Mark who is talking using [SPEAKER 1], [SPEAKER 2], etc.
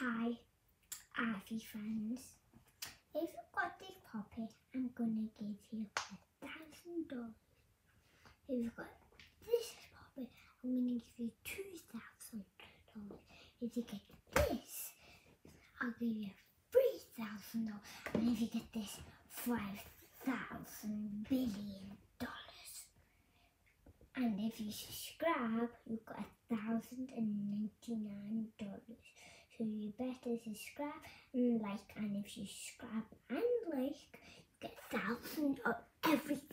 [SPEAKER 1] Hi, Ivy friends. If you've got this puppy, I'm gonna give you a thousand dollars. If you've got this puppy, I'm gonna give you two thousand dollars. If you get this, I'll give you three thousand dollars. And if you get this, five thousand billion dollars. And if you subscribe, you've got a thousand and dollars. So you better subscribe and like. And if you subscribe and like, you get a thousand of everything.